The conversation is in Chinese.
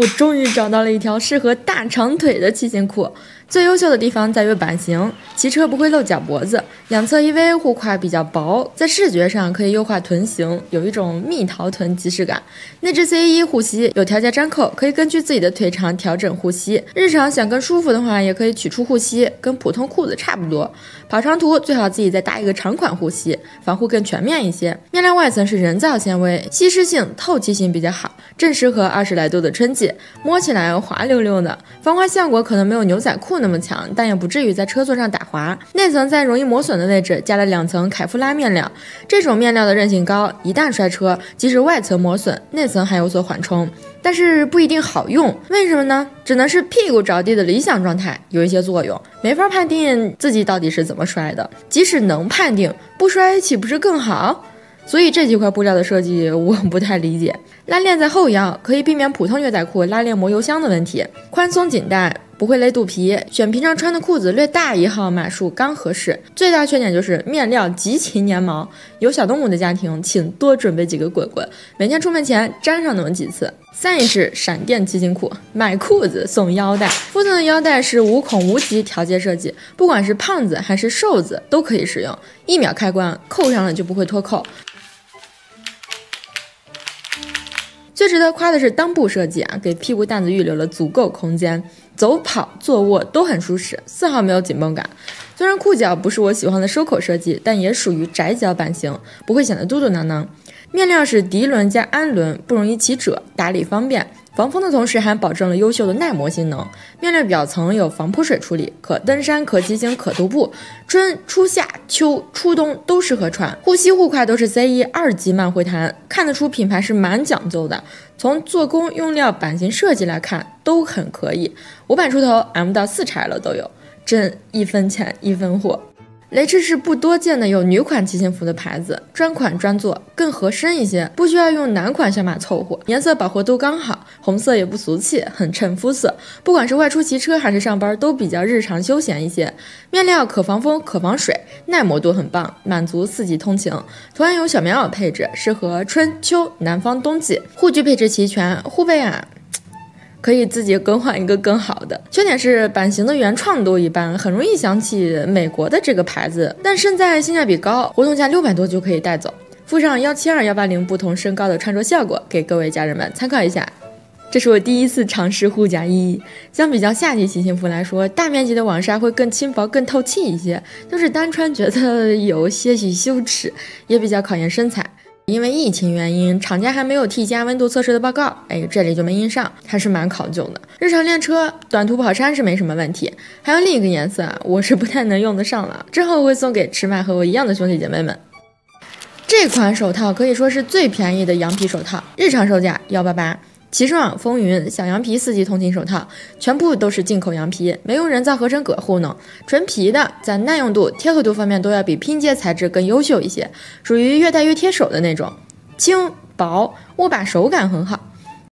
我终于找到了一条适合大长腿的骑行裤。最优秀的地方在于版型，骑车不会露脚脖子，两侧依偎护胯比较薄，在视觉上可以优化臀型，有一种蜜桃臀即视感。内置 C 一护膝，有调节粘扣，可以根据自己的腿长调整护膝。日常想更舒服的话，也可以取出护膝，跟普通裤子差不多。跑长途最好自己再搭一个长款护膝，防护更全面一些。面料外层是人造纤维，吸湿性、透气性比较好，正适合二十来度的春季，摸起来滑溜溜的。防滑效果可能没有牛仔裤。那么强，但也不至于在车座上打滑。内层在容易磨损的位置加了两层凯夫拉面料，这种面料的韧性高，一旦摔车，即使外层磨损，内层还有所缓冲。但是不一定好用，为什么呢？只能是屁股着地的理想状态，有一些作用，没法判定自己到底是怎么摔的。即使能判定，不摔岂不是更好？所以这几块布料的设计 我不太理解。拉链在后腰，可以避免普通牛仔裤拉链磨油箱的问题。宽松紧带。不会勒肚皮，选平常穿的裤子略大一号码数刚合适。最大缺点就是面料极其粘毛，有小动物的家庭请多准备几个滚滚，每天出门前粘上那么几次。三一式闪电骑行裤，买裤子送腰带，附赠的腰带是无孔无极调节设计，不管是胖子还是瘦子都可以使用，一秒开关，扣上了就不会脱扣。最值得夸的是裆部设计啊，给屁股蛋子预留了足够空间，走跑、坐卧都很舒适，丝毫没有紧绷感。虽然裤脚不是我喜欢的收口设计，但也属于窄脚版型，不会显得嘟嘟囔囔。面料是涤纶加氨纶，不容易起褶，打理方便。防风的同时还保证了优秀的耐磨性能。面料表层有防泼水处理，可登山、可骑行、可徒步。春、初夏、秋、初冬都适合穿。护膝护胯都是 C 一二级慢回弹，看得出品牌是蛮讲究的。从做工、用料、版型设计来看都很可以。五百出头，M 到四 X L 都有，真一分钱一分货。雷驰是不多见的有女款骑行服的牌子，专款专做，更合身一些，不需要用男款小码凑合，颜色饱和度刚好，红色也不俗气，很衬肤色。不管是外出骑车还是上班，都比较日常休闲一些。面料可防风可防水，耐磨度很棒，满足四季通勤。图案有小棉袄配置，适合春秋、南方、冬季。护具配置齐全，护背啊。可以自己更换一个更好的。缺点是版型的原创度一般，很容易想起美国的这个牌子。但胜在性价比高，活动价六百多就可以带走。附上幺七二幺八零不同身高的穿着效果，给各位家人们参考一下。这是我第一次尝试护甲衣，相比较夏季骑行服来说，大面积的网纱会更轻薄、更透气一些。就是单穿觉得有些许羞耻，也比较考验身材。因为疫情原因，厂家还没有替加温度测试的报告，哎，这里就没印上，还是蛮考究的。日常练车、短途跑山是没什么问题。还有另一个颜色啊，我是不太能用得上了，之后会送给尺码和我一样的兄弟姐妹们。这款手套可以说是最便宜的羊皮手套，日常售价幺八八。奇爽、风云、小羊皮四季通勤手套，全部都是进口羊皮，没用人造合成革糊弄，纯皮的，在耐用度、贴合度方面都要比拼接材质更优秀一些，属于越戴越贴手的那种，轻薄，握把手感很好。